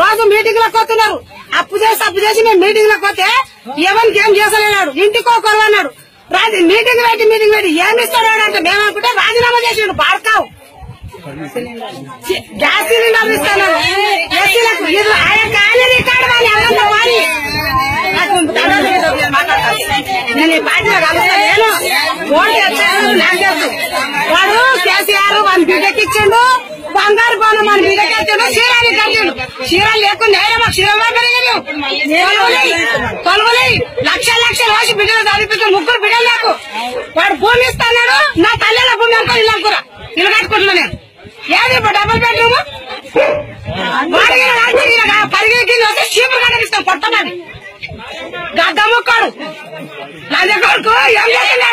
రోజు మీటింగ్లకు వస్తున్నారు. అప్పు చేసి అప్పు చేసి మేము మీటింగ్లకు వస్తే ఎవరికి ఏం చేసలేనాడు. ఇంటికో కొరవన్నాడు రాజు మీటింగ్ పెట్టి మీటింగ్ పెట్టి ఏమి ఇస్తాడు అంటే మేము అనుకుంటే రాజీనామా చేసిండు బాడకావు గ్యాస్ సిలిండర్ ఇస్తాను ఎస్సీలకు ఆయన కానీ రికార్డు కానీ ఎవరన్నా వాడి నేను మాట్లాడతాను. నేను ఈ పార్టీలో కలుస్తాను. నేను ఓటు వేస్తాను. నాకు తెలుసు. వాడు బంగారు పనులు మన బిడ్డకి ఇచ్చిండు చీరాలు కట్టిండు. చీరాలు లేకుండా ఏమో చీరలు పెరిగారు తొలవలై లక్షలు వేసి బిడ్డలు చదివించు ముగ్గురు బిడ్డలు నాకు. వాడు భూమి ఇస్తాడు నా తల్లిల భూమి అనుకో ఇల్లు అనుకురా ఇల్లు కట్టుకుంటున్నా నేను. ఏది ఇప్పుడు డబుల్ బెడ్రూమ్ వాడికి పరిగిన కింద వస్తే చీపులు కట్టగిస్తాం కొట్టమని గద్ద ముక్కాడు. నా కొడుకు ఏం చేస్తున్నాడు?